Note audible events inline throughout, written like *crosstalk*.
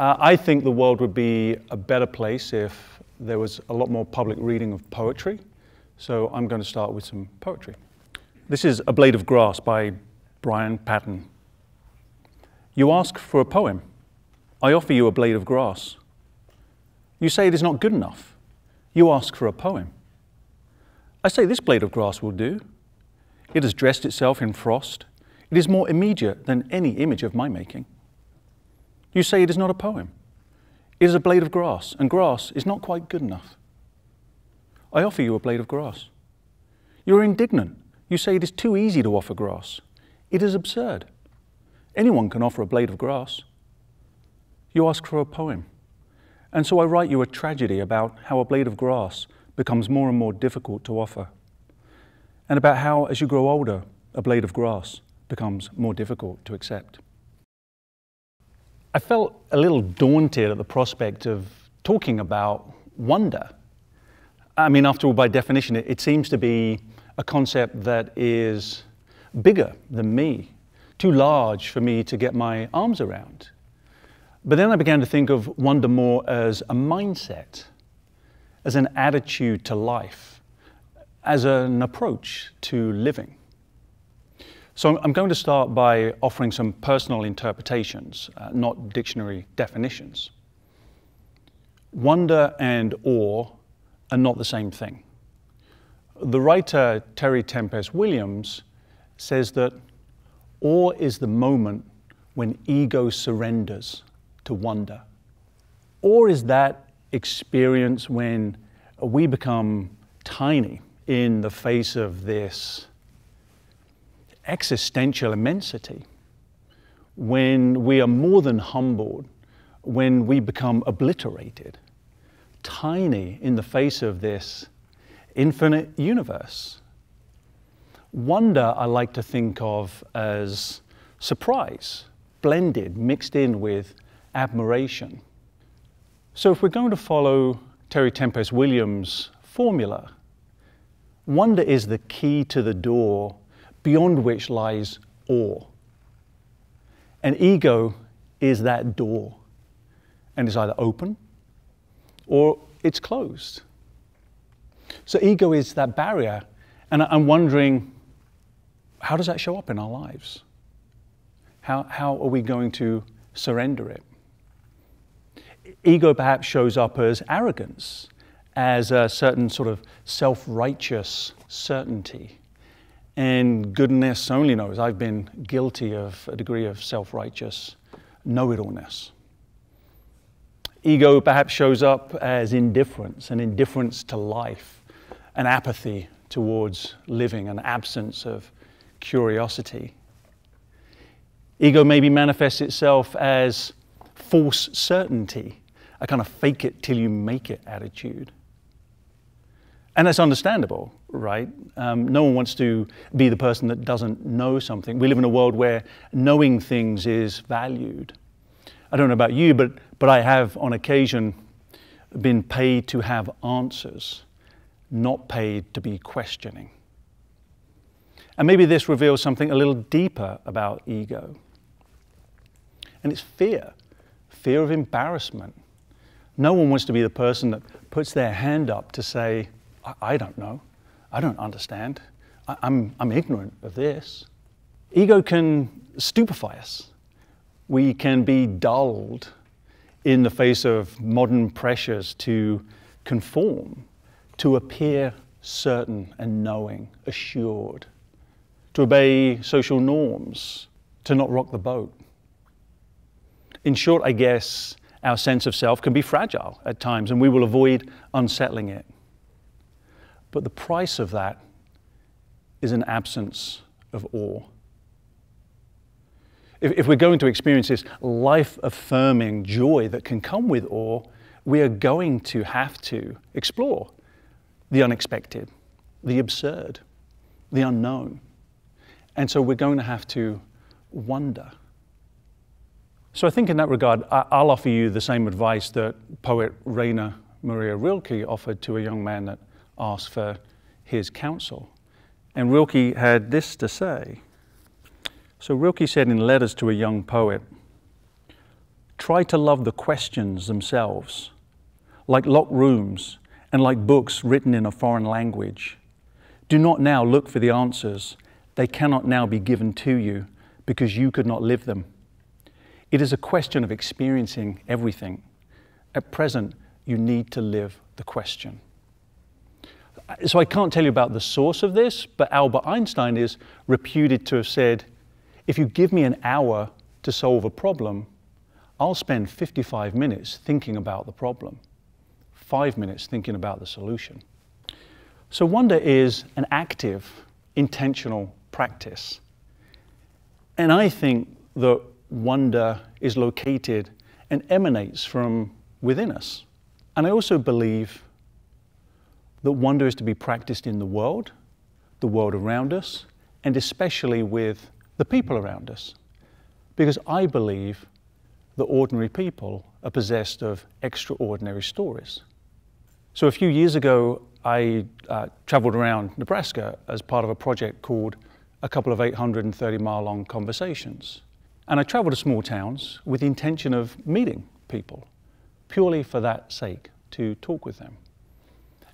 Uh, I think the world would be a better place if there was a lot more public reading of poetry. So I'm going to start with some poetry. This is A Blade of Grass by Brian Patten. You ask for a poem. I offer you a blade of grass. You say it is not good enough. You ask for a poem. I say this blade of grass will do. It has dressed itself in frost. It is more immediate than any image of my making. You say it is not a poem. It is a blade of grass, and grass is not quite good enough. I offer you a blade of grass. You are indignant. You say it is too easy to offer grass. It is absurd. Anyone can offer a blade of grass. You ask for a poem. And so I write you a tragedy about how a blade of grass becomes more and more difficult to offer, and about how, as you grow older, a blade of grass becomes more difficult to accept. I felt a little daunted at the prospect of talking about wonder. I mean, after all, by definition, it, it seems to be a concept that is bigger than me, too large for me to get my arms around. But then I began to think of wonder more as a mindset, as an attitude to life, as an approach to living. So I'm going to start by offering some personal interpretations, uh, not dictionary definitions. Wonder and awe are not the same thing. The writer Terry Tempest Williams says that awe is the moment when ego surrenders to wonder. Awe is that experience when we become tiny in the face of this existential immensity, when we are more than humbled, when we become obliterated, tiny in the face of this infinite universe. Wonder, I like to think of as surprise, blended, mixed in with admiration. So, if we're going to follow Terry Tempest Williams' formula, wonder is the key to the door beyond which lies awe. And ego is that door, and it's either open or it's closed. So, ego is that barrier, and I'm wondering how does that show up in our lives? How, how are we going to surrender it? Ego perhaps shows up as arrogance, as a certain sort of self righteous certainty. And goodness only knows I've been guilty of a degree of self righteous know it allness. Ego perhaps shows up as indifference, an indifference to life, an apathy towards living, an absence of curiosity. Ego maybe manifests itself as false certainty, a kind of fake it till you make it attitude. And that's understandable, right? Um, no one wants to be the person that doesn't know something. We live in a world where knowing things is valued. I don't know about you, but, but I have on occasion been paid to have answers, not paid to be questioning. And maybe this reveals something a little deeper about ego. And it's fear fear of embarrassment. No one wants to be the person that puts their hand up to say, I, I don't know. I don't understand. I, I'm, I'm ignorant of this. Ego can stupefy us. We can be dulled in the face of modern pressures to conform, to appear certain and knowing, assured, to obey social norms, to not rock the boat. In short, I guess our sense of self can be fragile at times, and we will avoid unsettling it. But the price of that is an absence of awe. If, if we're going to experience this life affirming joy that can come with awe, we are going to have to explore the unexpected, the absurd, the unknown. And so we're going to have to wonder. So I think in that regard, I'll offer you the same advice that poet Rainer Maria Rilke offered to a young man that asked for his counsel. And Rilke had this to say. So Rilke said in Letters to a Young Poet try to love the questions themselves, like locked rooms and like books written in a foreign language. Do not now look for the answers. They cannot now be given to you because you could not live them. It is a question of experiencing everything. At present, you need to live the question. So I can't tell you about the source of this, but Albert Einstein is reputed to have said, if you give me an hour to solve a problem, I'll spend 55 minutes thinking about the problem, five minutes thinking about the solution. So wonder is an active, intentional practice. And I think that wonder is located and emanates from within us. And I also believe that wonder is to be practiced in the world, the world around us, and especially with the people around us. Because I believe that ordinary people are possessed of extraordinary stories. So a few years ago, I uh, traveled around Nebraska as part of a project called A Couple of 830 Mile Long Conversations. And I traveled to small towns with the intention of meeting people, purely for that sake, to talk with them.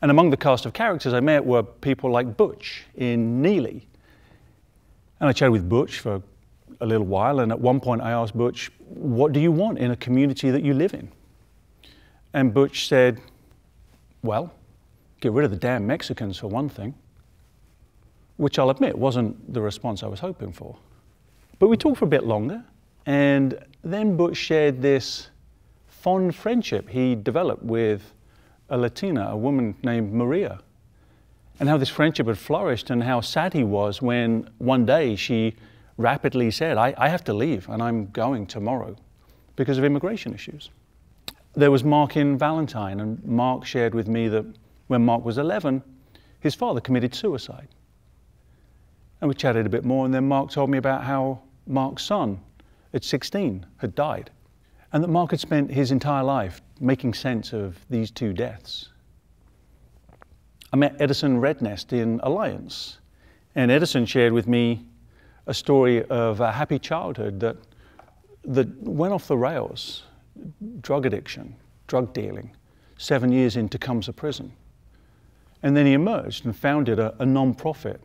And among the cast of characters I met were people like Butch in Neligh. And I chatted with Butch for a little while, and at one point I asked Butch, What do you want in a community that you live in? And Butch said, Well, get rid of the damn Mexicans for one thing, which I'll admit wasn't the response I was hoping for. But we talked for a bit longer, and then Butch shared this fond friendship he developed with a Latina, a woman named Maria, and how this friendship had flourished, and how sad he was when one day she rapidly said, I, I have to leave, and I'm going tomorrow because of immigration issues. There was Mark in Valentine, and Mark shared with me that when Mark was 11, his father committed suicide. And we chatted a bit more, and then Mark told me about how Mark's son, at 16, had died. And that Mark had spent his entire life making sense of these two deaths. I met Edison Red Nest in Alliance, and Edison shared with me a story of a happy childhood that, that went off the rails drug addiction, drug dealing, seven years in Tecumseh prison. And then he emerged and founded a, a non profit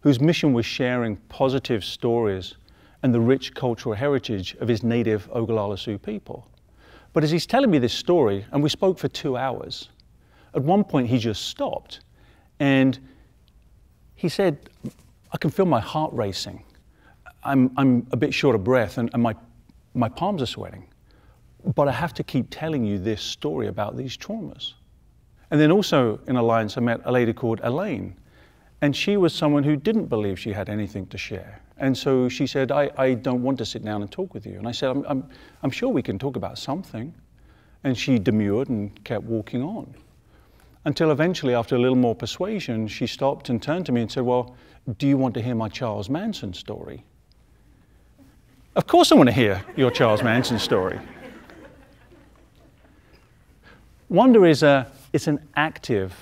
whose mission was sharing positive stories and the rich cultural heritage of his native Oglala Sioux people. But as he's telling me this story, and we spoke for two hours, at one point he just stopped and he said, I can feel my heart racing. I'm, I'm a bit short of breath and, and my, my palms are sweating. But I have to keep telling you this story about these traumas. And then also in Alliance, I met a lady called Elaine. And she was someone who didn't believe she had anything to share. And so she said, I, I don't want to sit down and talk with you. And I said, I'm, I'm, I'm sure we can talk about something. And she demurred and kept walking on. Until eventually, after a little more persuasion, she stopped and turned to me and said, Well, do you want to hear my Charles Manson story? Of course, I want to hear your Charles Manson story. Wonder is a, it's an active,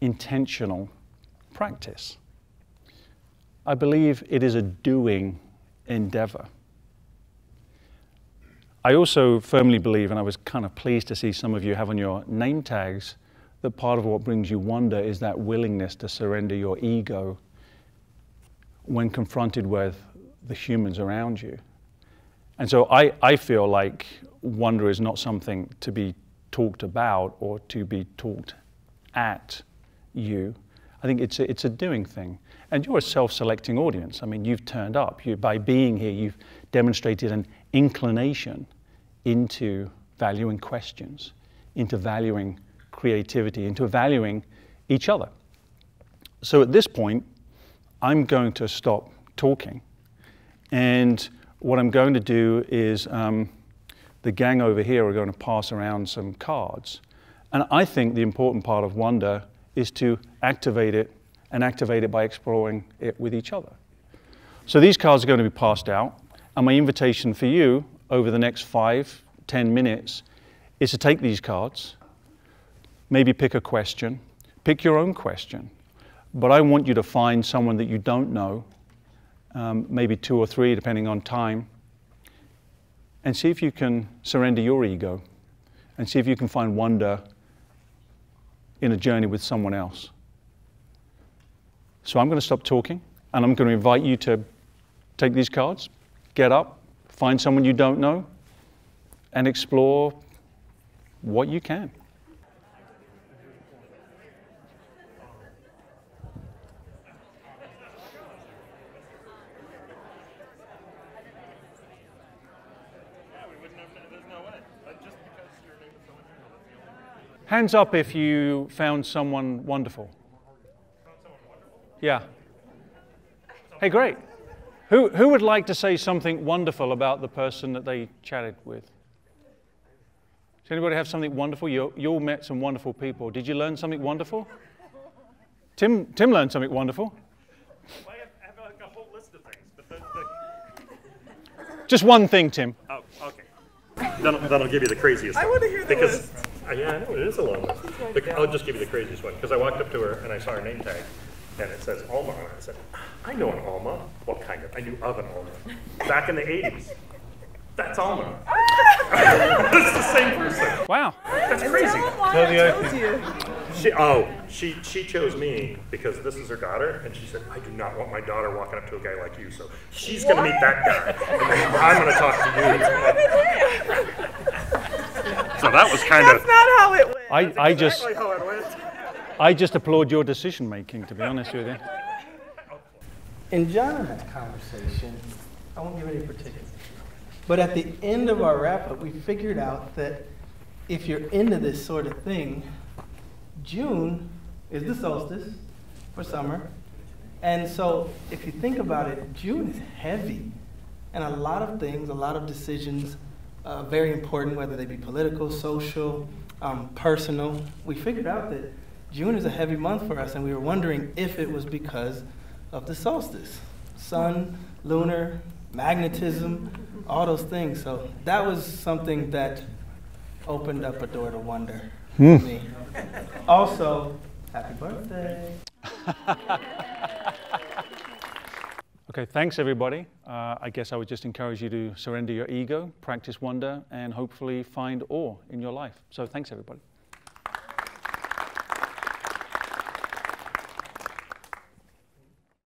intentional practice. I believe it is a doing endeavor. I also firmly believe, and I was kind of pleased to see some of you have on your name tags, that part of what brings you wonder is that willingness to surrender your ego when confronted with the humans around you. And so I, I feel like wonder is not something to be talked about or to be talked at you. I think it's a, it's a doing thing. And you're a self-selecting audience. I mean, you've turned up. You, by being here, you've demonstrated an inclination into valuing questions, into valuing creativity, into valuing each other. So at this point, I'm going to stop talking. And what I'm going to do is um, the gang over here are going to pass around some cards. And I think the important part of wonder is to activate it and activate it by exploring it with each other. So these cards are going to be passed out, and my invitation for you over the next five, ten minutes is to take these cards, maybe pick a question, pick your own question, but I want you to find someone that you don't know, um, maybe two or three depending on time, and see if you can surrender your ego and see if you can find wonder in a journey with someone else. So I'm going to stop talking and I'm going to invite you to take these cards, get up, find someone you don't know, and explore what you can. Hands up if you found someone wonderful. Yeah. Hey, great. Who, who would like to say something wonderful about the person that they chatted with? Does anybody have something wonderful? You, you all met some wonderful people. Did you learn something wonderful? Tim, Tim learned something wonderful. I have, I have like a whole list of things, but the, the Just one thing, Tim. oh, okay. Then, I'll- then I'll give you the craziest. I wanna hear the because, list. Uh, yeah, I know it is a long list. Bec- I'll just give you the craziest one because I walked up to her and I saw her name tag, and it says Alma and. I said, I know an Alma. What kind of? I knew of an Alma. Back in the '80s. That's Alma. *laughs* It's the same person. Wow. That's crazy. I told you. She, oh, she, she chose me because this is her daughter, and she said, I do not want my daughter walking up to a guy like you, so she's gonna meet that guy. And then I'm gonna talk to you. *laughs* So that was kind That's of That's not how it went. I, I just exactly how it went. I just applaud your decision making, to be honest with you. In John and I's conversation, I won't give any particulars, but at the end of our wrap up, we figured out that if you're into this sort of thing, June is the solstice for summer. And so if you think about it, June is heavy. And a lot of things, a lot of decisions, uh, very important, whether they be political, social, um, personal. We figured out that June is a heavy month for us, and we were wondering if it was because of the solstice sun, lunar, magnetism, all those things. So that was something that opened up a door to wonder for me. Also, happy birthday. *laughs* Okay, thanks everybody. Uh, I guess I would just encourage you to surrender your ego, practice wonder, and hopefully find awe in your life. So thanks everybody.